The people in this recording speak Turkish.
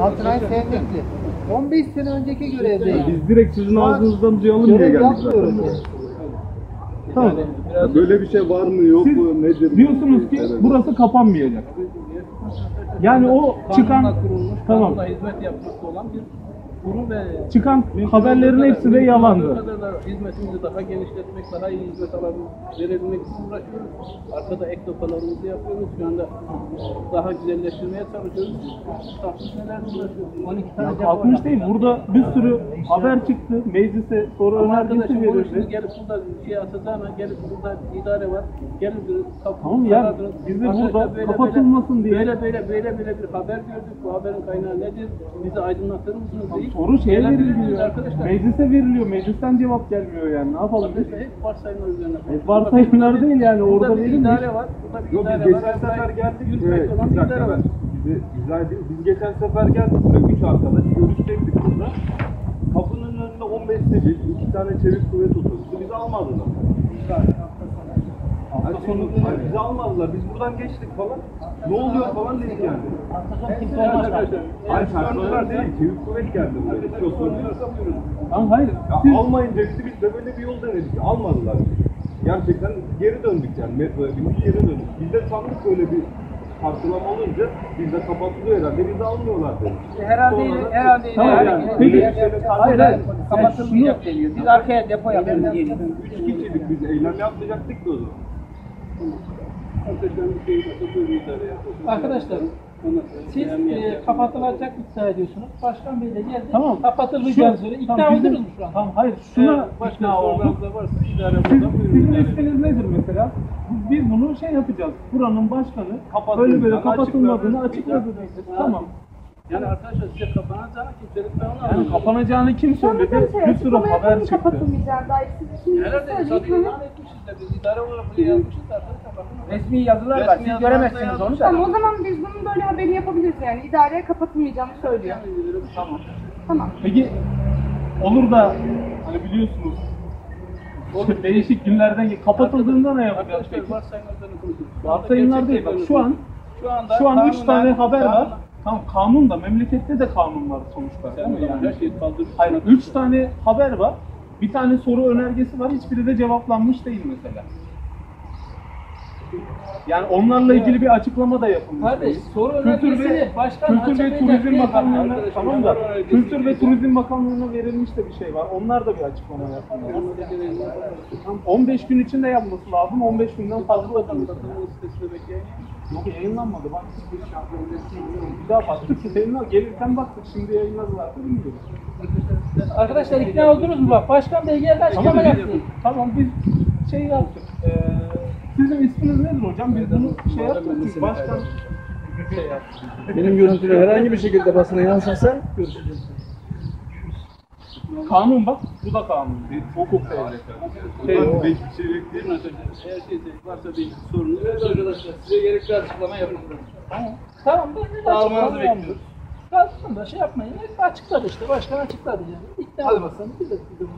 Altınay Sevmekli. 15 sene önceki görevdeyim. Biz direkt sizin Şu an ağzınızdan duyalım diye Görev geldik yapmıyorum. zaten. Tamam. Böyle bir şey var mı yok Siz mu nedir? diyorsunuz ki Evet. burası kapanmayacak. Yani o çıkan Kanunla kurulmuş, tamam kanunla hizmet yapmakta olan bir kurum ve çıkan haberlerin hepsi de yalandı. hizmetimizi daha genişletmek, daha iyi hizmet alabilmek, verebilmek için uğraşıyoruz. Arkada ek topalarımızı yapıyoruz. Şu anda daha güzelleştirmeye çalışıyoruz. Tahsis neler uğraşıyoruz. 12 tane Ya depo kalkmış yaptık. değil. Burada bir sürü haber çıktı. Meclise soru Ama önergesi verildi. gelip burada şey atacağına gelip burada idare var. Gelin bir kapı Tamam ya, aradınız. biz de Arkadaşlar burada böyle kapatılmasın böyle, diye- Böyle böyle böyle böyle bir haber gördük. Bu haberin kaynağı nedir? Bizi aydınlatır mısınız? deyip Soru şeye veriliyor. arkadaşlar. Meclise veriliyor. Meclisten cevap gelmiyor yani. Ne yapalım? Arkadaşlar hep varsayımlar üzerine. E, varsayımlar değil yani, orada Burada bir verilmiş. idare var. Burada bir Yok biz idare geçen var. sefer geldik. Evet, olan bir bir dakika idare var. ben. İzah edeyim. Biz geçen sefer geldik buraya. Üç arkadaş görüşecektik burada. Kapının önünde 15 sivil, iki tane çevik kuvvet otobüsü bizi almadılar. Hafta sonu bizi almadılar. Biz buradan geçtik falan. Ne oluyor falan dedik yani. Hayır personel değil. Çevik kuvvet geldi buraya. Şoförler. Ama hayır. Ya Siz, almayınca bizi biz de böyle bir yol denedik. Almadılar. Gerçekten geri döndük yani. Metroya bindik geri döndük. Biz de sandık böyle bir karşılama olunca biz de kapatılıyor herhalde. Bizi almıyorlar dedik. Herhalde Sonra- herhalde Tamam herhalde- yani. Peki. Hayır hayır kapatılmayacak deniyor. Biz arkaya depo yapıyoruz. Üç kişiydik biz eylem yapmayacaktık da o zaman. Arkadaşlar şey siz e, kapatılacak iddia ediyorsunuz. Başkan Bey de geldi. Tamam. Kapatılmayacağını söylüyor. İkna Tamam, bizim- oldunuz mu şu an? Tamam hayır. Şuna Başka ikna olduk. Siz, sizin isminiz nedir mesela? Biz bunu şey yapacağız. Buranın başkanı böyle böyle kapatılmadığını açıkladı. Tamam. Yani arkadaşlar size kapanacağını kimselik ben Yani kapanacağını kim söyledi? Bir sürü haber çıktı. kapatılmayacağına dair siz şimdi söyleyin. tabii ilan etmişiz biz idare olarak buraya yazmışız da. Resmi yazılar var. Resmi Siz yazılar göremezsiniz da onu Tamam o da. zaman biz bunun böyle haberini yapabiliriz yani. İdareye kapatılmayacağını söylüyor. Tamam. Tamam. Peki olur da hani biliyorsunuz işte değişik günlerden kapatıldığında ne yapacağız peki? varsayımlardan konuşuyoruz. Varsayımlar değil bak şu an şu anda şu an 3 kanunen- tane haber var. Tamam kanun da memlekette de kanun var sonuçta değil mi yani? her şeyi kaldırırsın. Hayır 3 tane haber var. Bir tane soru önergesi var. Hiçbiri de cevaplanmış değil mesela. Yani onlarla ilgili bir açıklama da yapılmış. Kardeş, soru Kültür önergesini ve, başkan Kültür ve Turizm diye Bakanlığı'na tamam da Kültür ve. Turizm Bakanlığı'na verilmiş de bir şey var. Onlar da bir açıklama yapmıyor. 15 gün içinde yapması lazım. 15 günden fazla da değil. Yok yayınlanmadı. Bak bir daha baktık. Yayınlan, gelirken baktık. Şimdi yayınladılar. Bilmiyorum. Arkadaşlar ikna oldunuz mu bak? Başkan Bey geldi açıklama Tamam, yaptı. tamam biz şey yaptık. Ee, sizin isminiz nedir hocam? Biz bunu şey yaptık. Başkan şey yaptık. Benim görüntüler herhangi bir şekilde basına yansırsa Kanun bak. Bu da kanun. Bir hukuk Şey, Şey, beş bir şey bekleyin. Eğer şey varsa bir sorunuz varsa arkadaşlar size gerekli açıklama yapın. Tamam. Tamam ben de Almanızı açıklama bekliyoruz. yaptım. Kalsın da şey yapmayın. Açıkladı işte. Başkan açıkladı yani. İkna olmasanız bir de bir de-